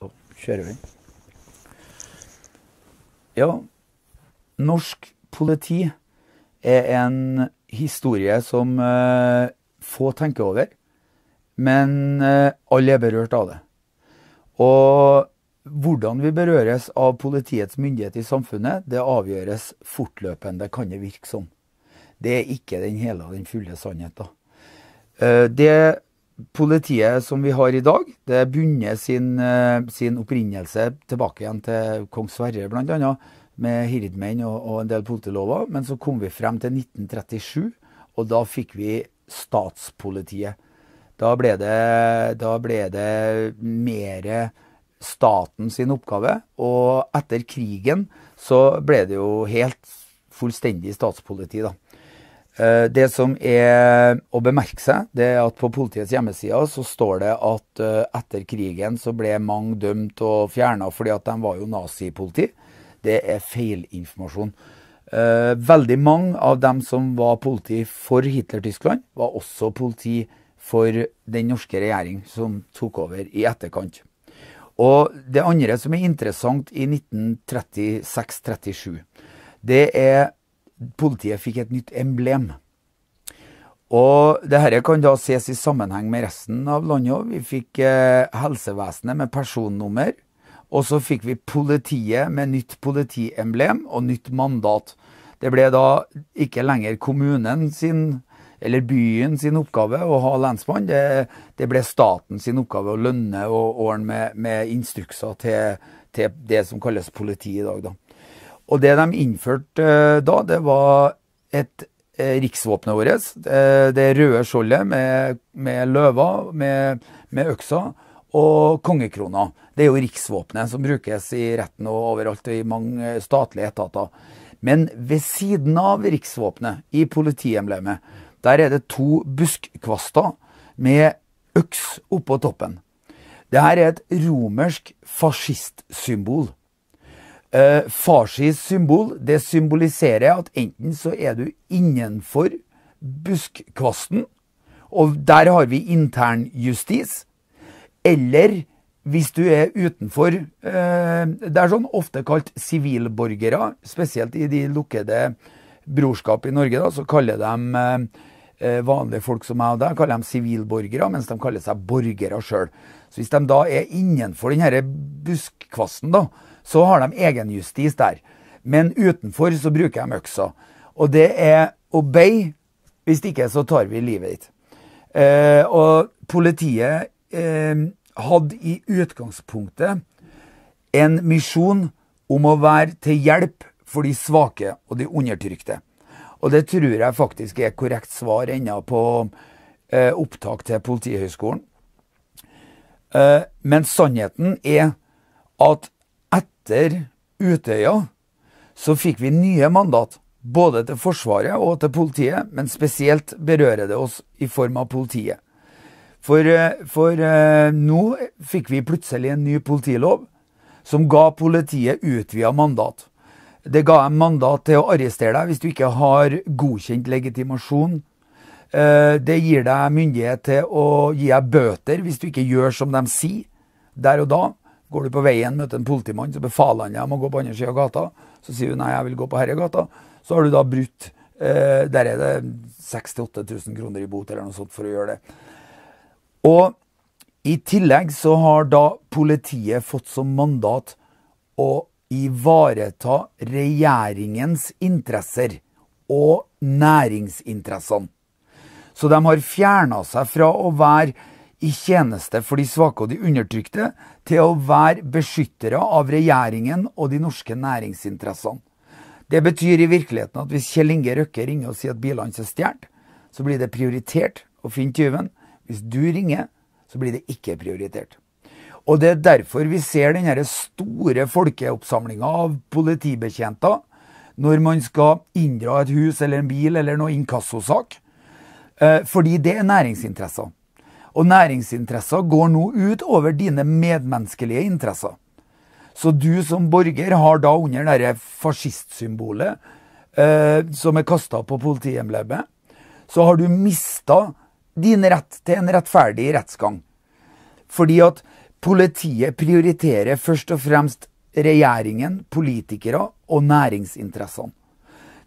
Da kjører vi. Ja, norsk politi er en historie som eh, få tenker over, men eh, alle er berørt av det. Og hvordan vi berøres av politiets myndighet i samfunnet, det avgjøres fortløpende, kan det virke som. Det er ikke den hele og den fulle sannheten. Eh, det politiet som vi har i dag, det bunner sin, eh, sin opprinnelse tilbake igjen til kong Sverre bl.a. med hirdmenn og, og, en del politilover. Men så kom vi frem til 1937, og da fikk vi statspolitiet. Da ble det, da ble det mer staten sin oppgave. Og etter krigen så ble det jo helt fullstendig statspoliti, da. Eh, det som er å bemerke seg, det er at på politiets hjemmesider så står det at eh, etter krigen så ble mange dømt og fjerna fordi at de var jo nazipoliti. Det er feilinformasjon. Eh, veldig mange av dem som var politi for Hitler-Tyskland, var også politi for den norske regjering som tok over i etterkant. Og det andre som er interessant i 1936-37, det er politiet fikk et nytt emblem. Og dette kan da ses i sammenheng med resten av landet òg. Vi fikk eh, helsevesenet med personnummer. Og så fikk vi politiet med nytt politiemblem og nytt mandat. Det ble da ikke lenger kommunen sin eller byen sin oppgave å ha lensmann. Det, det ble staten sin oppgave å lønne og ordne med, med instrukser til, til, det som kalles politi i dag. da. Og det de innførte uh, da, det var et riksvåpenet vårt. Uh, det røde skjoldet med, med løver, med, med øksa og kongekrona. Det er jo riksvåpenet som brukes i retten og overalt i mange statlige etater. Men ved siden av riksvåpenet, i politiemblemet, der er det to buskkvaster med øks oppå toppen. Dette er et romersk fascistsymbol. Eh, Farsis symbol det symboliserer at enten så er du innenfor buskkvasten, og der har vi internjustis, eller hvis du er utenfor eh, Det er sånn ofte kalt sivilborgere, spesielt i de lukkede brorskap i Norge, da, så kaller de eh, vanlige folk som meg og deg, kaller de sivilborgere, mens de kaller seg borgere sjøl. Så hvis de da er innenfor denne buskkvasten, da, så har de egenjustis der. Men utenfor så bruker de øksa. Og det er obey. Hvis ikke så tar vi livet ditt. Eh, og politiet eh, hadde i utgangspunktet en misjon om å være til hjelp for de svake og de undertrykte. Og det tror jeg faktisk er korrekt svar ennå på eh, opptak til Politihøgskolen. Eh, men sannheten er at etter Utøya så fikk vi nye mandat. Både til Forsvaret og til politiet, men spesielt berører det oss i form av politiet. For, eh, for uh, nå fikk vi plutselig en ny politilov som ga politiet utvida mandat. Det ga dem mandat til å arrestere deg hvis du ikke har godkjent legitimasjon. Uh, det gir deg myndighet til å gi deg bøter hvis du ikke gjør som de sier der og da. Går du på veien, møter en politimann, så befaler han deg om å gå på andre sida av gata. Så sier du nei, jeg vil gå på herre gata. Så har du da brutt eh, Der er det 6000-8000 kroner i bot eller noe sånt for å gjøre det. Og i tillegg så har da politiet fått som mandat å ivareta regjeringens interesser og næringsinteressene. Så de har fjerna seg fra å være i tjeneste for de svake og de undertrykte til å være beskyttere av regjeringen og de norske næringsinteressene. Det betyr i virkeligheten at hvis Kjell Inge Røkke ringer og sier at bilene er stjålet, så blir det prioritert å finne tyven. Hvis du ringer, så blir det ikke prioritert. Og Det er derfor vi ser denne store folkeoppsamlinga av politibetjenter når man skal inndra et hus eller en bil eller noe inkassosak. Eh, fordi det er næringsinteresser. Og næringsinteresser går nå ut over dine medmenneskelige interesser. Så du som borger har da under dette fascistsymbolet eh, som er kasta på politiemblemet, så har du mista din rett til en rettferdig rettsgang. Fordi at Politiet prioriterer først og fremst regjeringen, politikere og næringsinteressene.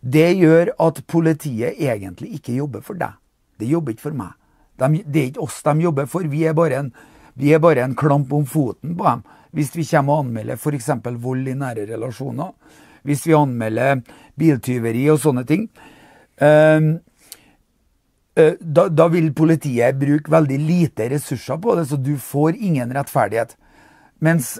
Det gjør at politiet egentlig ikke jobber for deg. Det jobber ikke for meg. De, det er ikke oss de jobber for. Vi er bare en, er bare en klamp om foten på dem. Hvis vi kommer og anmelder f.eks. vold i nære relasjoner, hvis vi anmelder biltyveri og sånne ting, uh, da, da, vil politiet bruke veldig lite ressurser på det, så du får ingen rettferdighet. Mens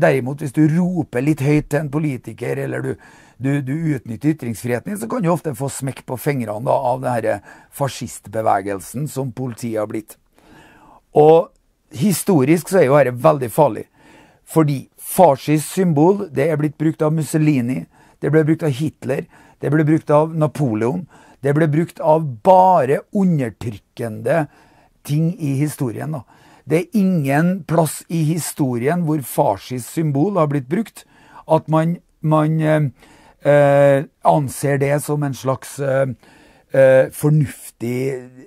derimot, hvis du roper litt høyt til en politiker, eller du, du, du utnytter ytringsfriheten din, så kan du ofte få smekk på fingrene da, av denne fascistbevegelsen som politiet har blitt. Og historisk så er jo dette veldig farlig. Fordi fascist symbol det er blitt brukt av Mussolini, det ble brukt av Hitler, det ble brukt av Napoleon. Det ble brukt av bare undertrykkende ting i historien. da. Det er ingen plass i historien hvor fascist symbol har blitt brukt. At man, man eh, anser det som en slags eh, eh fornuftig,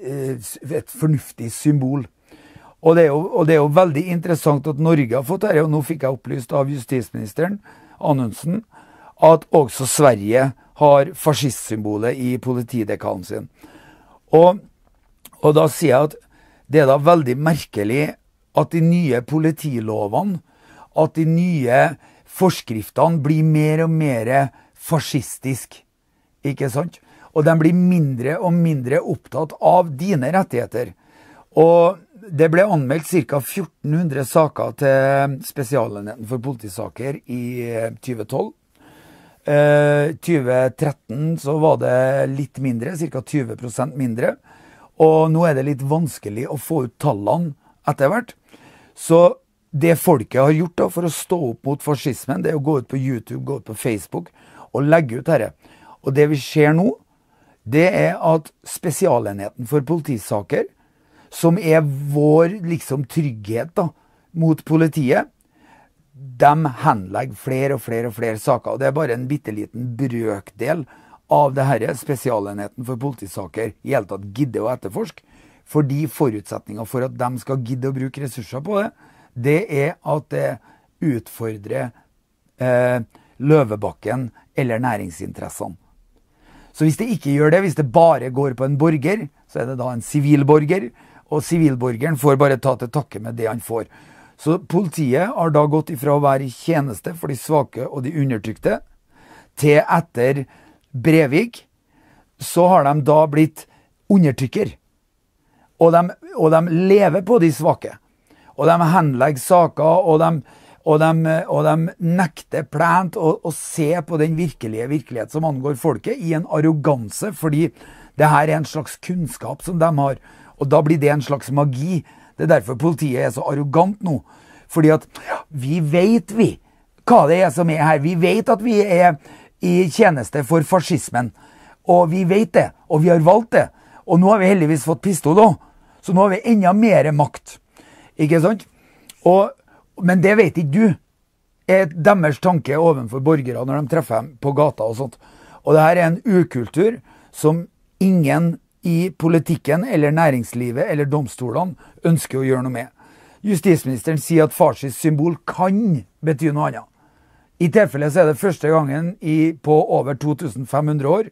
eh, et fornuftig symbol. Og det, jo, og det, er jo, veldig interessant at Norge har fått dette. Og nå fikk jeg opplyst av justisministeren Anundsen at også Sverige har fascistsymbolet i politidekalen sin. Og, og da sier jeg at det er da veldig merkelig at de nye politilovene, at de nye forskriftene blir mer og mer fascistisk. Ikke sant? Og de blir mindre og mindre opptatt av dine rettigheter. Og det ble anmeldt ca. 1400 saker til Spesialenheten for politisaker i 2012. Eh, 2013 så var det litt mindre, ca. 20% mindre. Og nå er det litt vanskelig å få ut tallene etter hvert. Så det folket har gjort da, for å stå opp mot fascismen, det er å gå ut på YouTube, gå ut på Facebook og legge ut dette. Og det vi ser nå, det er at Spesialenheten for politisaker, som er vår liksom trygghet da, mot politiet, de henlegger flere og flere og flere saker. og Det er bare en bitte liten brøkdel av det dette Spesialenheten for politisaker i hele tatt gidder å etterforske. Fordi forutsetninga for at de skal gidde å bruke ressurser på det, det er at det utfordrer eh, Løvebakken eller næringsinteressene. Så hvis det ikke gjør det, hvis det bare går på en borger, så er det da en sivilborger. Og sivilborgeren får bare ta til takke med det han får. Så politiet har da gått ifra å være i tjeneste for de svake og de undertrykte, til etter Brevik, så har de da blitt undertrykker. Og de, og de lever på de svake. Og de henlegger saker, og de, og de, og de nekter plent å, å, se på den virkelige virkelighet som angår folket, i en arroganse, fordi det her er en slags kunnskap som de har. Og da blir det en slags magi. Det er derfor politiet er så arrogant nå. Fordi at vi vet, vi, hva det er som er her. Vi vet at vi er i tjeneste for fascismen. Og vi vet det, og vi har valgt det. Og nå har vi heldigvis fått pistol òg, så nå har vi enda mer makt. Ikke sant? Og, men det vet ikke du. er deres tanke overfor borgere når de treffer dem på gata og sånt. Og det her er en ukultur som ingen i politikken eller næringslivet eller domstolene ønsker å gjøre noe med. Justisministeren sier at farsis symbol kan bety noe annet. I tilfelle så er det første gangen i, på over 2500 år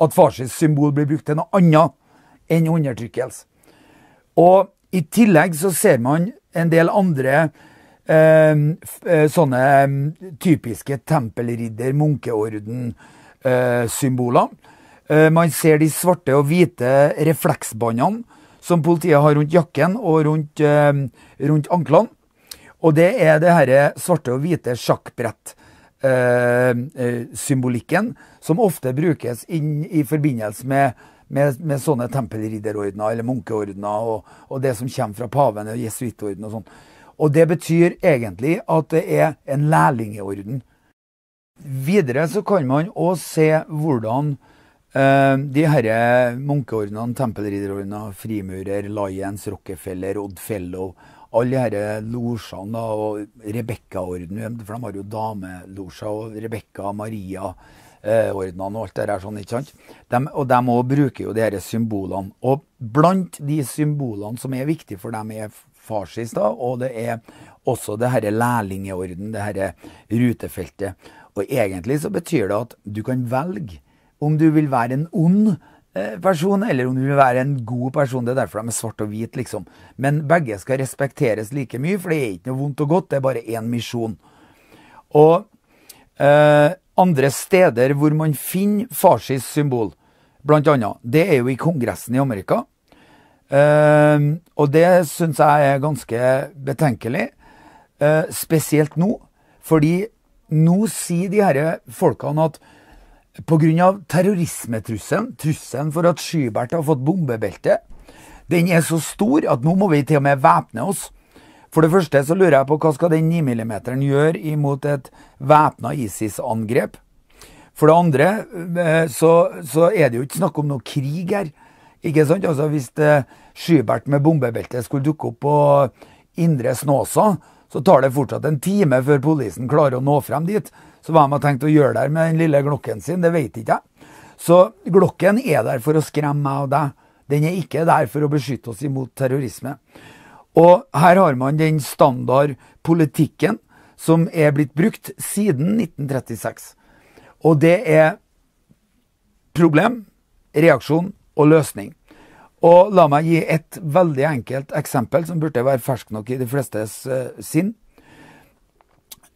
at farsis symbol blir brukt til noe annet enn undertrykkelse. Og i tillegg så ser man en del andre sånne eh, typiske tempelridder, munkeorden-symboler. Eh, Eh, man ser de svarte og hvite refleksbåndene som politiet har rundt jakken og rundt, eh, rundt anklene. Og det er det dette svarte og hvite sjakkbrett-symbolikken, som ofte brukes inn i forbindelse med, med, med sånne tempelridderordener eller munkeordener, og, og, det som kommer fra paven og jesuittorden og sånn. Og det betyr egentlig at det er en lærlingorden. Videre så kan man òg se hvordan eh, de herre munkeordnene, tempelridderordene, frimurer, Lions, Rockefeller, Oddfellow, alle disse losjene og Rebekka-ordenen, for de har jo damelosjer, og Rebekka, Maria-ordnene uh, og alt det der sånn, ikke sant? De, og de òg bruker jo de disse symbolene. Og blant de symbolene som er viktige for dem, er farsis, da, og det er også det denne lærlingeorden, det dette rutefeltet. Og egentlig så betyr det at du kan velge om du vil være en ond eh, person, eller om du vil være en god person. Det er derfor de er svart og hvit, liksom. Men begge skal respekteres like mye, for det er ikke noe vondt og godt, det er bare én misjon. Og eh, andre steder hvor man finner Farsis symbol, blant annet, det er jo i Kongressen i Amerika. Eh, og det syns jeg er ganske betenkelig. Eh, spesielt nå, fordi nå sier de her folkene at pga. terrorismetrusselen, trusselen for at Skybert har fått bombebelte, den er så stor at nå må vi til og med væpne oss. For det første så lurer jeg på hva skal den 9 mm gjøre imot et væpna ISIS-angrep? For det andre eh, så, så, er det jo ikke snakk om noe krig her. Ikke sant? Altså Hvis det Skybert med bombebelte skulle dukke opp på Indre Snåsa, så tar det fortsatt en time før politiet klarer å nå frem dit. Så hva de har tenkt å gjøre der med den lille glokken sin, det vet ikke jeg. Så glokken er der for å skremme meg og deg. Den er ikke der for å beskytte oss imot terrorisme. Og her har man den standard politikken som er blitt brukt siden 1936. Og det er problem, reaksjon og løsning. Og la meg gi et veldig enkelt eksempel som burde være fersk nok i de flestes uh, sinn.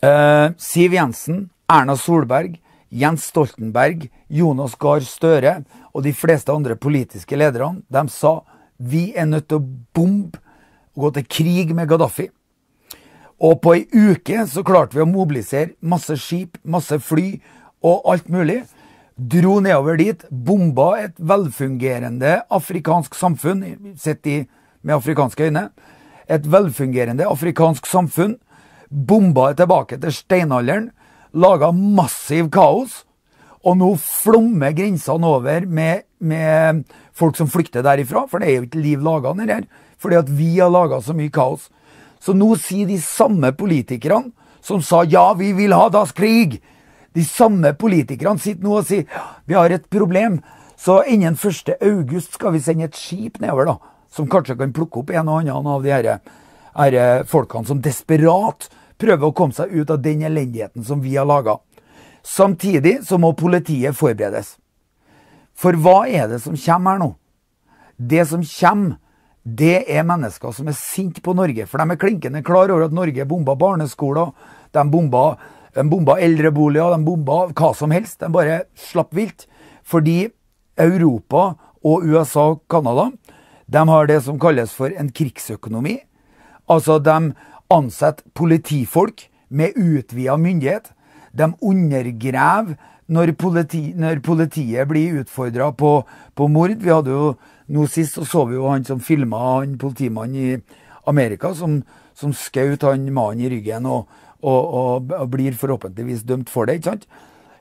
Uh, Siv Jensen, Erna Solberg, Jens Stoltenberg, Jonas Gahr Støre og de fleste andre politiske lederne de sa vi er nødt til å bombe og gå til krig med Gaddafi. Og på ei uke så klarte vi å mobilisere masse skip, masse fly og alt mulig dro nedover dit, bomba et velfungerende afrikansk samfunn, sett i, med afrikanske øyne. Et velfungerende afrikansk samfunn. Bomba tilbake til steinalderen. Laga massiv kaos. Og nå flommer grensene over med, med, folk som flykter derifra, for det er jo ikke liv laga nedi her. Fordi at vi har laga så mye kaos. Så nå sier de samme politikerne som sa ja, vi vil ha das krig, de samme politikerne sitter nå og sier vi har et problem, så innen 1. august skal vi sende et skip nedover, da, som kanskje kan plukke opp en og annen av de her, her folkene som desperat prøver å komme seg ut av den elendigheten som vi har laga. Samtidig så må politiet forberedes. For hva er det som kommer her nå? Det som kommer, det er mennesker som er sinte på Norge. For de er klinkende klar over at Norge bomba barneskoler, de bomba de bomba eldreboliger, de bomba hva som helst. De bare slapp vilt. Fordi Europa og USA og Canada de har det som kalles for en krigsøkonomi. Altså, de ansetter politifolk med utvida myndighet. De undergraver når, politi, når politiet blir utfordra på, på, mord. Vi hadde jo Nå sist så, så vi jo han som filma han politimannen i Amerika, som, som skjøt han mannen i ryggen. og og, og, og, blir forhåpentligvis dømt for det. ikke sant?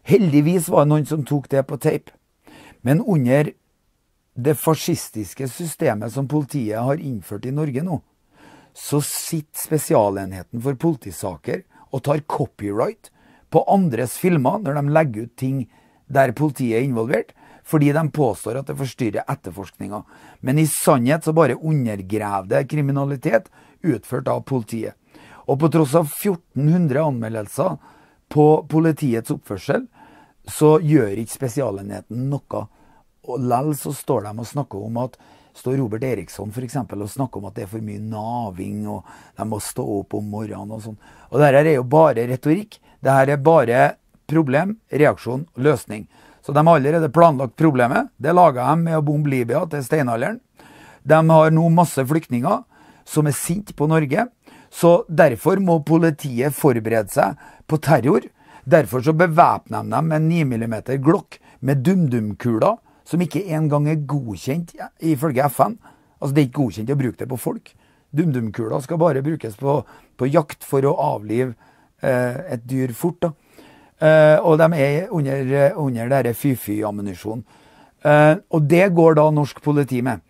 Heldigvis var det noen som tok det på tape. Men under det fascistiske systemet som politiet har innført i Norge nå, så sitter Spesialenheten for politisaker og tar copyright på andres filmer når de legger ut ting der politiet er involvert, fordi de påstår at det forstyrrer etterforskninga. Men i sannhet så bare undergraver det kriminalitet utført av politiet. Og på tross av 1400 anmeldelser på politiets oppførsel, så gjør ikke Spesialenheten noe. Og Likevel så står de og snakker om at står Robert Eriksson for eksempel, og snakker om at det er for mye naving, og de må stå opp om morgenen og sånn. Og dette er jo bare retorikk. Dette er bare problem, reaksjon, løsning. Så de har allerede planlagt problemet. Det laga de med å bombe Libya til steinalderen. De har nå masse flyktninger som er sinte på Norge. Så derfor må politiet forberede seg på terror. Derfor så bevæpner de dem med 9 mm Glock med DumDum-kuler, som ikke engang er godkjent ifølge FN. Altså Det er ikke godkjent å bruke det på folk. DumDum-kuler skal bare brukes på, på, jakt for å avlive eh, et dyr fort. da. Eh, og de er under, under denne fy-fy-ammunisjonen. Eh, og det går da norsk politi med.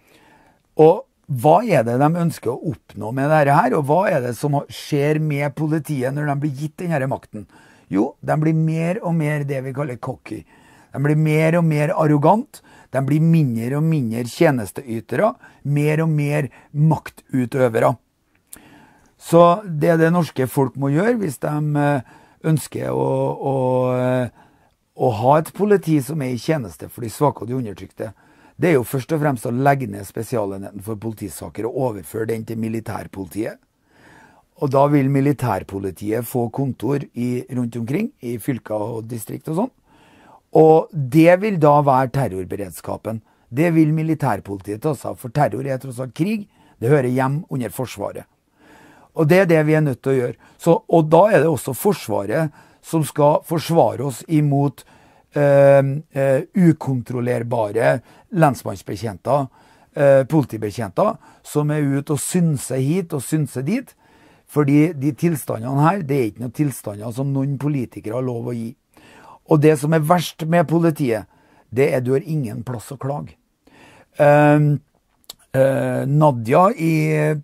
Og hva er det de ønsker å oppnå med dette her, og hva er det som skjer med politiet når de blir gitt denne makten? Jo, de blir mer og mer det vi kaller cocky. De blir mer og mer arrogant. De blir mindre og mindre tjenesteytere. Mer og mer maktutøvere. Så det det norske folk må gjøre hvis de eh, ønsker å, å, å ha et politi som er i tjeneste for de svake og de undertrykte, det er jo først og fremst å legge ned Spesialenheten for politisaker og overføre den til militærpolitiet. Og da vil militærpolitiet få kontor i, rundt omkring, i fylker og distrikt og sånn. Og det vil da være terrorberedskapen. Det vil militærpolitiet ta seg av, for terror er tross alt krig. Det hører hjem under Forsvaret. Og det er det vi er nødt til å gjøre. Så, og da er det også Forsvaret som skal forsvare oss imot ukontrollerbare lensmannsbetjenter, uh, politibetjenter, som er ute og synser hit og synser dit. Fordi de tilstandene her, det er ikke noen tilstander som noen politikere har lov å gi. Og det som er verst med politiet, det er du har ingen plass å klage. Uh, uh, Nadia i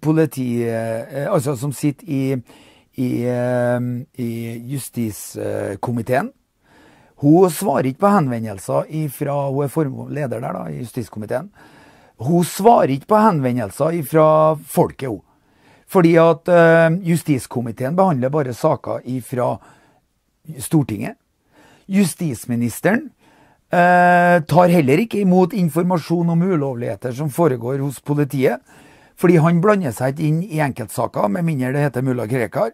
politiet, uh, altså som sitter i, i, i justiskomiteen, hun svarer ikke på henvendelser fra Hun er leder der da, i justiskomiteen. Hun svarer ikke på henvendelser fra folket, hun. Fordi at justiskomiteen behandler bare saker fra Stortinget. Justisministeren eh, tar heller ikke imot informasjon om ulovligheter som foregår hos politiet, fordi han blander seg ikke inn i enkeltsaker, med mindre det heter mulla Krekar.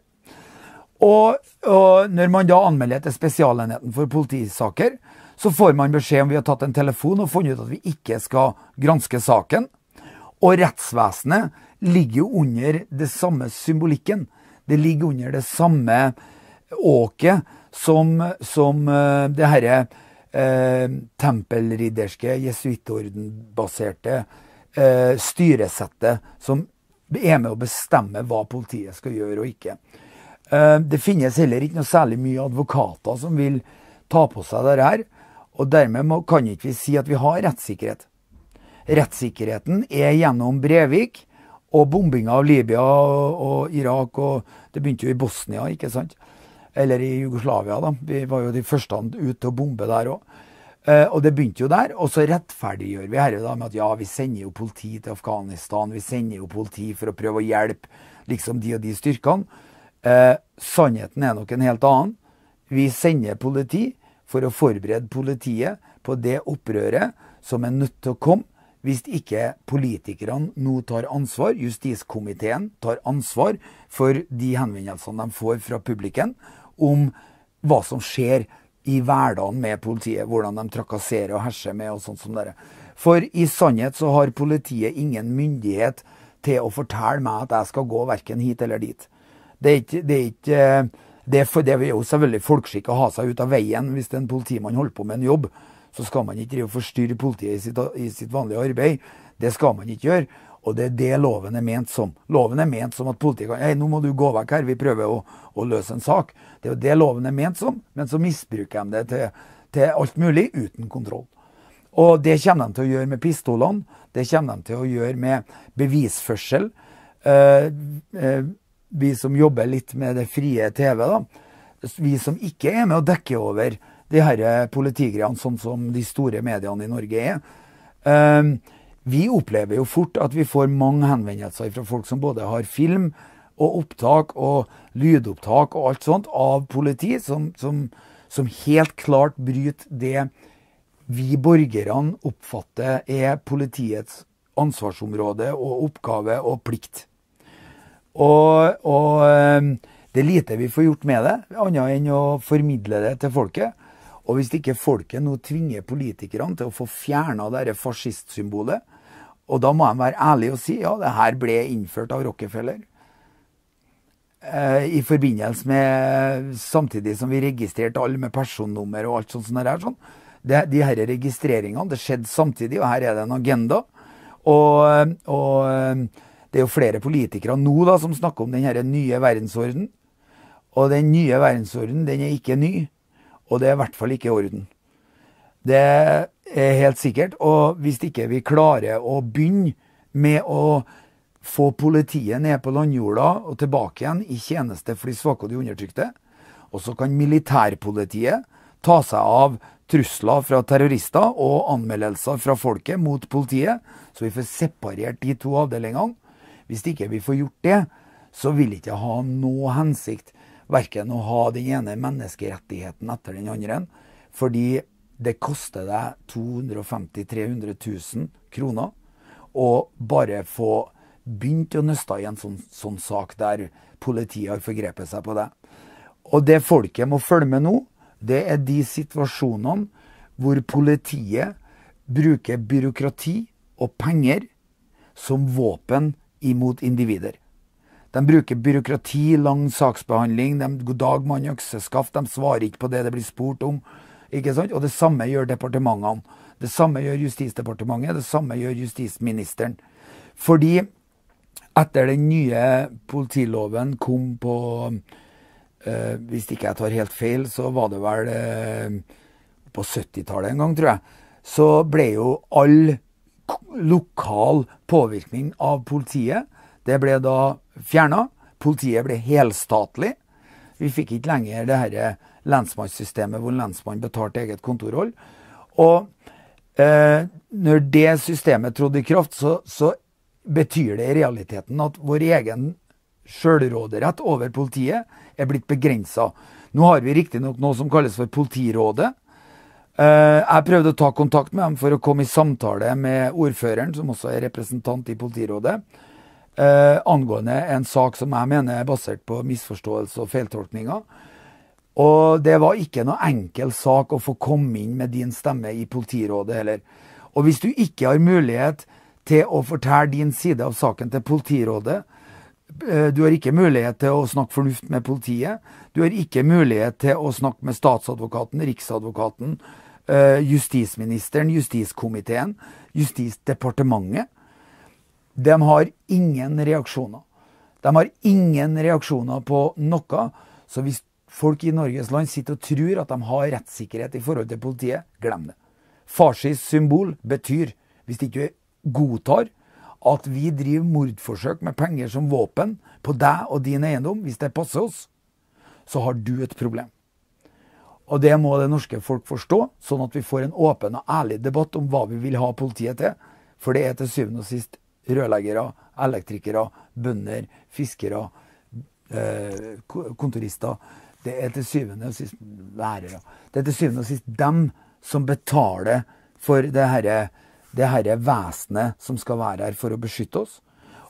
Og, og, når man da anmelder til Spesialenheten for politisaker, så får man beskjed om vi har tatt en telefon og funnet ut at vi ikke skal granske saken. Og rettsvesenet ligger jo under det samme symbolikken. Det ligger under det samme åket som, som uh, det herre eh, tempelridderske, jesuittordenbaserte eh, styresettet som er med å bestemme hva politiet skal gjøre og ikke. Det finnes heller ikke noe særlig mye advokater som vil ta på seg dette her. Og dermed må, kan ikke vi si at vi har rettssikkerhet. Rettssikkerheten er gjennom Brevik og bombinga av Libya og, Irak, og det begynte jo i Bosnia, ikke sant. Eller i Jugoslavia, da. Vi var jo de første ut til å bombe der òg. Eh, og det begynte jo der. Og så rettferdiggjør vi dette med at ja, vi sender jo politi til Afghanistan. Vi sender jo politi for å prøve å hjelpe liksom de og de styrkene. Eh, sannheten er nok en helt annen. Vi sender politi for å forberede politiet på det opprøret som er nødt til å komme hvis ikke politikerne nå tar ansvar, justiskomiteen tar ansvar for de henvendelsene de får fra publikum, om hva som skjer i hverdagen med politiet. Hvordan de trakasserer og herser med og sånt som dere. For i sannhet så har politiet ingen myndighet til å fortelle meg at jeg skal gå verken hit eller dit. Det er ikke, det er ikke det for, det er jo selvfølgelig folkeskikk å ha seg ut av veien hvis det er en politimann holder på med en jobb. Så skal man ikke forstyrre politiet i sitt, i sitt vanlige arbeid. Det skal man ikke gjøre. Og det er det loven er ment som. Loven er ment som at politiet kan Hei, nå må du gå vekk her, vi prøver å, å, løse en sak. Det er jo det loven er ment som, men så misbruker de det til, til alt mulig uten kontroll. Og det kommer de til å gjøre med pistolene. Det kommer de til å gjøre med bevisførsel. Uh, uh, vi som jobber litt med det frie TV, da. Vi som ikke er med å dekke over de her politigreiene, sånn som de store mediene i Norge er. Uh, vi opplever jo fort at vi får mange henvendelser fra folk som både har film og opptak og lydopptak og alt sånt av politi, som, som, som helt klart bryter det vi borgerne oppfatter er politiets ansvarsområde og oppgave og plikt. Og, og ehm, det er lite vi får gjort med det, annet enn å formidle det til folket. Og hvis ikke folket nå tvinger politikerne til å få fjerna dette fascistsymbolet, og da må de være ærlige og si ja, det her ble innført av Rockefeller. Eh, I forbindelse med Samtidig som vi registrerte alle med personnummer og alt sånt. sånt der, sånn. Det, de her registreringene det skjedde samtidig, og her er det en agenda. Og, og det er jo flere politikere nå da som snakker om den nye verdensorden. Og den nye verdensorden den er ikke ny. Og det er i hvert fall ikke orden. Det er helt sikkert. Og hvis ikke vi klarer å begynne med å få politiet ned på landjorda og tilbake igjen i tjeneste for de svake og de undertrykte, og så kan militærpolitiet ta seg av trusler fra terrorister og anmeldelser fra folket mot politiet, så vi får separert de to avdelingene. Hvis ikke vi får gjort det, så vil ikke ha noe hensikt verken å ha den ene menneskerettigheten etter den andre, fordi det koster deg 250 000-300 000 kroner å bare få begynt å nøste i en sånn, sånn, sak der politiet har forgrepet seg på deg. Og det folket må følge med nå, det er de situasjonene hvor politiet bruker byråkrati og penger som våpen imot individer. De bruker byråkrati, lang saksbehandling, de, dag, mann, økseskaft. De svarer ikke på det det blir spurt om. ikke sant? Og det samme gjør departementene. Det samme gjør Justisdepartementet, det samme gjør justisministeren. Fordi etter den nye politiloven kom på eh, Hvis ikke jeg tar helt feil, så var det vel eh, på 70-tallet en gang, tror jeg. Så ble jo all lokal påvirkning av politiet det ble da fjerna. Politiet ble helstatlig. Vi fikk ikke lenger det her lensmannssystemet hvor lensmannen betalte eget kontorhold. Og eh, når det systemet trådte i kraft, så, så, betyr det i realiteten at vår egen sjølråderett over politiet er blitt begrensa. Nå har vi riktignok noe som kalles for Politirådet. Eh, jeg prøvde å ta kontakt med dem for å komme i samtale med ordføreren, som også er representant i politirådet eh, angående en sak som jeg mener er basert på misforståelse og feiltolkninger. Og det var ikke noe enkel sak å få komme inn med din stemme i politirådet heller. Og hvis du ikke har mulighet til å fortelle din side av saken til politirådet, du har ikke mulighet til å snakke fornuft med politiet. Du har ikke mulighet til å snakke med statsadvokaten, riksadvokaten, eh, justisministeren, justiskomiteen, Justisdepartementet. De har ingen reaksjoner. De har ingen reaksjoner på noe. Så hvis folk i Norges land sitter og tror at de har rettssikkerhet i forhold til politiet, glem det. Farsis symbol betyr, hvis du ikke godtar at vi driver mordforsøk med penger som våpen på deg og din eiendom, hvis det passer oss, så har du et problem. Og det må det norske folk forstå, sånn at vi får en åpen og ærlig debatt om hva vi vil ha politiet til. For det er til syvende og sist rørleggere, elektrikere, bønder, fiskere, eh, kontorister. Det er til syvende og sist lærere. Det er til syvende og sist dem som betaler for det herre det herre vesenet som skal være her for å beskytte oss.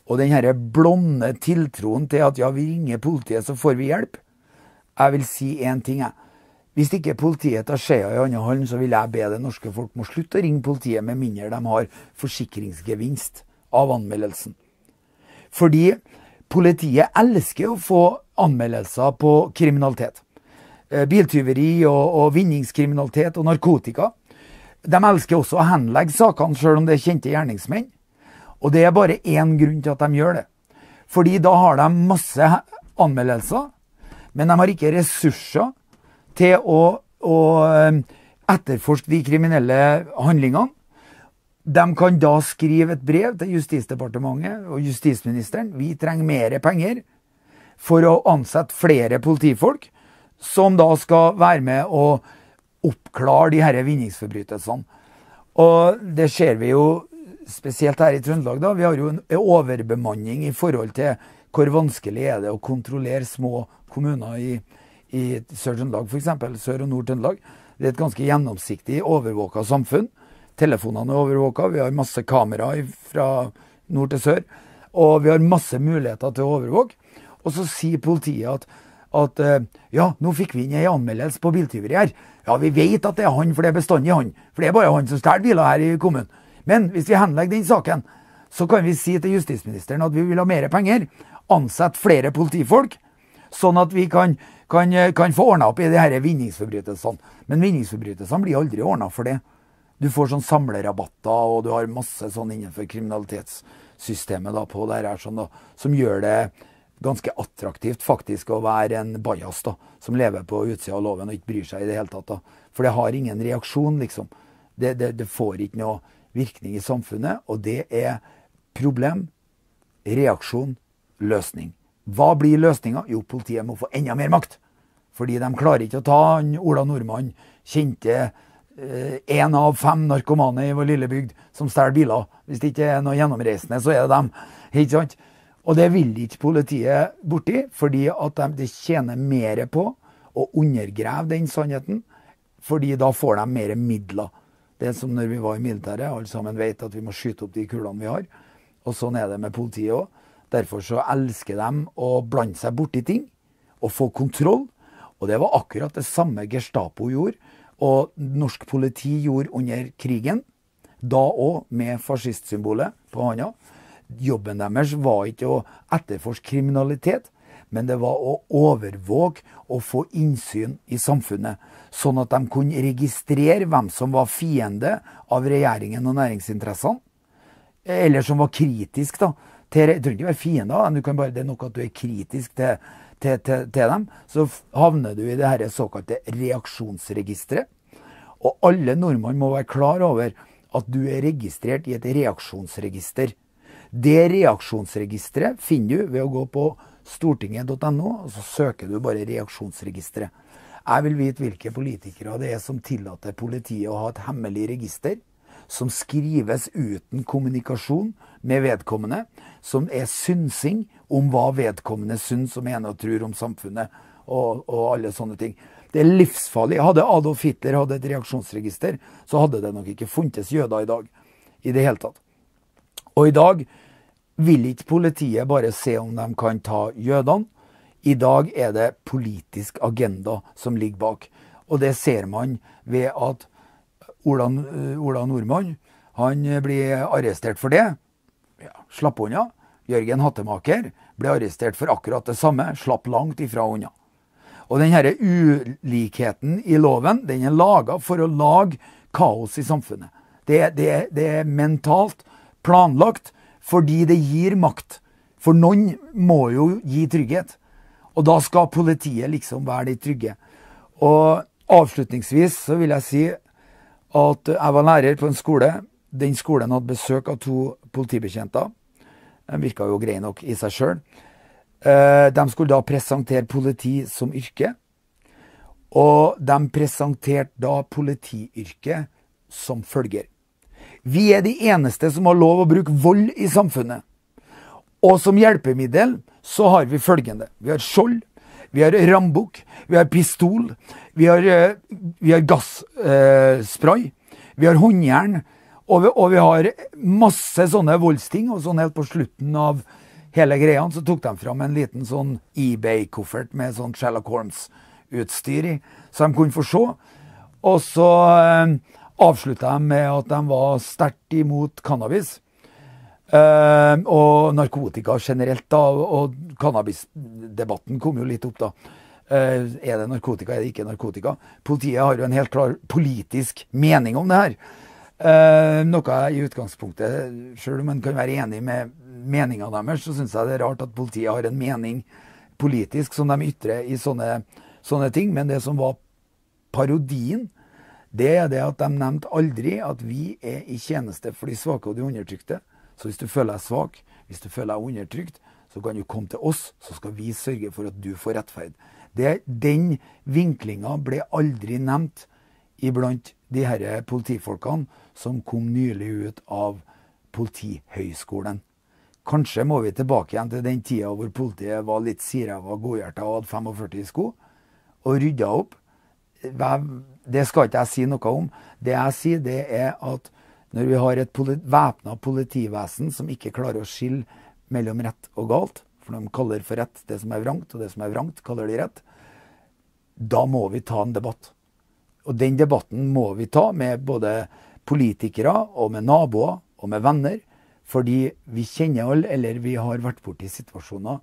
Og den herre blonde tiltroen til at ja, vi ringer politiet, så får vi hjelp. Jeg vil si én ting, jeg. Hvis ikke politiet tar skjea i andre hånd, så vil jeg be det norske folk må slutte å ringe politiet med mindre de har forsikringsgevinst av anmeldelsen. Fordi politiet elsker å få anmeldelser på kriminalitet. Eh, biltyveri og, og vinningskriminalitet og narkotika. De elsker også å henlegge sakene, sjøl om det er kjente gjerningsmenn. Og det er bare én grunn til at de gjør det. Fordi da har de masse anmeldelser, men de har ikke ressurser til å, å eh, etterforske de kriminelle handlingene. De kan da skrive et brev til Justisdepartementet og justisministeren. Vi trenger mer penger for å ansette flere politifolk, som da skal være med å oppklare de disse vinningsforbrytelsene. Og det ser vi jo spesielt her i Trøndelag. da. Vi har jo en overbemanning i forhold til hvor vanskelig er det å kontrollere små kommuner i, i Sør-Trøndelag, f.eks. Sør- og Nord-Trøndelag. Det er et ganske gjennomsiktig, overvåka samfunn. Telefonene er overvåka. Vi har masse kamera fra nord til sør. Og vi har masse muligheter til å overvåke. Og så sier politiet at, at eh, ja, nå fikk vi inn ei anmeldelse på biltyveri her. Ja, vi vet at det er han, for det er bestandig han. For det er bare han som stjeler biler her i kommunen. Men hvis vi henlegger den saken, så kan vi si til justisministeren at vi vil ha mer penger. Ansette flere politifolk, sånn at vi kan, kan, kan få ordna opp i de disse vinningsforbrytelsene. Men vinningsforbrytelsene blir aldri ordna for det. Du får sånn samlerabatter, og du har masse sånn innenfor kriminalitetssystemet da, på det her, sånn, da, som gjør det ganske attraktivt faktisk å være en bajas da, som lever på utsida av loven og ikke bryr seg i det hele tatt. da. For det har ingen reaksjon, liksom. Det, det, det får ikke noe virkning i samfunnet, og det er problem, reaksjon, løsning. Hva blir løsninga? Jo, politiet må få enda mer makt. Fordi de klarer ikke å ta Ola Nordmann, kjente én eh, av fem narkomane i vår lille bygd som stjeler biler. Hvis det ikke er noe gjennomreisende, så er det dem. Ikke sant? Og det vil ikke politiet borti, fordi at de, tjener mer på å undergrave den sannheten. Fordi da får de mer midler. Det er som når vi var i militæret. Alle sammen vet at vi må skyte opp de kulene vi har. Og sånn er det med politiet òg. Derfor så elsker de å blande seg borti ting og få kontroll. Og det var akkurat det samme Gestapo gjorde, og norsk politi gjorde under krigen. Da òg med fascistsymbolet på hånda. Jobben deres var ikke å etterforske kriminalitet, men det var å overvåke og få innsyn i samfunnet. Sånn at de kunne registrere hvem som var fiende av regjeringen og næringsinteressene. Eller som var kritisk da, til Det trenger ikke være fiende av dem, det er nok at du er kritisk til, til, til, til dem. Så havner du i det her såkalte reaksjonsregisteret. Og alle nordmenn må være klar over at du er registrert i et reaksjonsregister. Det reaksjonsregisteret finner du ved å gå på stortinget.no, og så søker du bare reaksjonsregisteret. Jeg vil vite hvilke politikere det er som tillater politiet å ha et hemmelig register som skrives uten kommunikasjon med vedkommende, som er synsing om hva vedkommende syns og mener og tror om samfunnet og, og alle sånne ting. Det er livsfarlig. Hadde Adolf Hitler hatt et reaksjonsregister, så hadde det nok ikke funtes jøder i dag i det hele tatt. Og i dag vil ikke politiet bare se om de kan ta jødene. I dag er det politisk agenda som ligger bak. Og det ser man ved at Ola, Ola Nordmann han blir arrestert for det. Ja, slapp unna. Jørgen Hattemaker ble arrestert for akkurat det samme. Slapp langt ifra unna. Og denne ulikheten i loven den er laga for å lage kaos i samfunnet. Det, det, det er mentalt planlagt fordi det gir makt. For noen må jo gi trygghet. Og da skal politiet liksom være de trygge. Og avslutningsvis så vil jeg si at jeg var lærer på en skole. Den skolen hadde besøk av to politibetjenter. De virka jo greie nok i seg sjøl. Eh, de skulle da presentere politi som yrke. Og de presenterte da politiyrket som følger. Vi er de eneste som har lov å bruke vold i samfunnet. Og som hjelpemiddel så har vi følgende. Vi har skjold, vi har rambukk, vi har pistol, vi har, eh, vi har gasspray, eh, vi har håndjern, og vi, og vi, har masse sånne voldsting. Og sånn helt på slutten av hele greia så tok de fram en liten sånn eBay-koffert med sånn Sherlock Holmes-utstyr i, så de kunne få se. Og så eh, avslutta de med at de var sterkt imot cannabis. Uh, og narkotika generelt, da. Og cannabisdebatten kom jo litt opp, da. Uh, er det narkotika, er det ikke narkotika? Politiet har jo en helt klar politisk mening om det her. Uh, noe jeg i utgangspunktet, sjøl om man kan være enig med meninga deres, så syns jeg det er rart at politiet har en mening politisk som de ytrer i sånne, sånne ting. Men det som var parodien, det er det at de nevnte aldri at vi er i tjeneste for de svake og de undertrykte. Så hvis du føler deg svak, hvis du føler deg undertrykt, så kan du komme til oss, så skal vi sørge for at du får rettferd. Det, den vinklinga ble aldri nevnt iblant de her politifolkene som kom nylig ut av Politihøgskolen. Kanskje må vi tilbake igjen til den tida hvor politiet var litt siræva godhjerta og hadde 45 sko, og rydda opp det skal ikke jeg si noe om. Det jeg sier, det er at når vi har et politi væpna politivesen som ikke klarer å skille mellom rett og galt, for de kaller for rett det som er vrangt, og det som er vrangt, kaller de rett, da må vi ta en debatt. Og den debatten må vi ta med både politikere og med naboer og med venner. Fordi vi kjenner alle, eller vi har vært borti situasjoner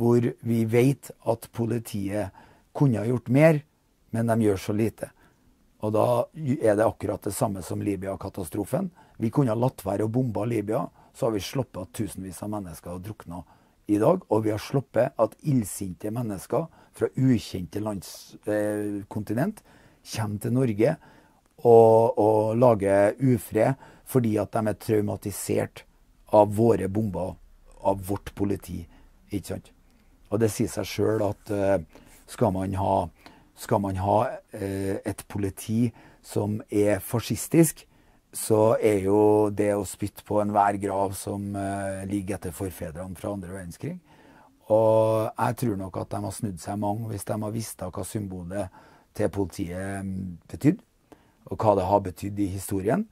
hvor vi vet at politiet kunne ha gjort mer men de gjør så lite. Og da er det akkurat det samme som Libya-katastrofen. Vi kunne ha latt være å bombe Libya, så har vi sluppet at tusenvis av mennesker har drukna i dag. Og vi har sluppet at illsinte mennesker fra ukjente landskontinent eh, kommer til Norge og, og lager ufred fordi at de er traumatisert av våre bomber, av vårt politi. Ikke sant? Og det sier seg sjøl at eh, skal man ha skal man ha eh, et politi som er fascistisk, så er jo det å spytte på enhver grav som uh, ligger etter forfedrene fra andre verdenskrig. Og jeg tror nok at de har snudd seg mange hvis de har visst hva symbolet til politiet mm, betydde, og hva det har betydd i historien.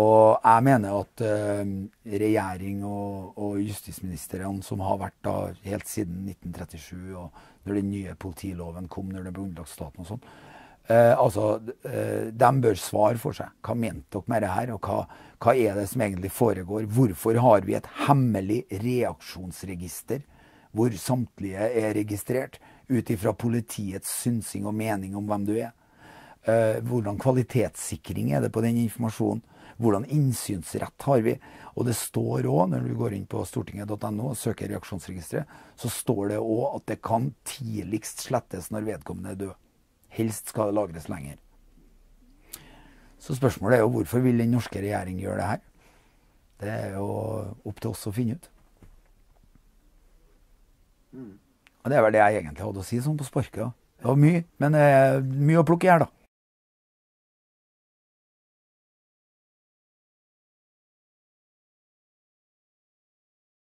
Og jeg mener at uh, regjering og, og justisministrene som har vært da helt siden 1937, og når den nye politiloven kom, når det ble underlagt staten og sånn, uh, altså, uh, De bør svare for seg. Hva mente dere med det her, og hva, hva, er det som egentlig foregår? Hvorfor har vi et hemmelig reaksjonsregister hvor samtlige er registrert ut ifra politiets synsing og mening om hvem du er? Eh, hvordan kvalitetssikring er det på den informasjonen? Hvordan innsynsrett har vi? Og det står òg, når du går inn på stortinget.no og søker reaksjonsregisteret, så står det òg at det kan tidligst slettes når vedkommende er død. Helst skal det lagres lenger. Så spørsmålet er jo hvorfor vil den norske regjering gjøre det her? Det er jo opp til oss å finne ut. Og det er vel det jeg egentlig hadde å si sånn på sparket. Det var mye, men det er mye å plukke i her, da.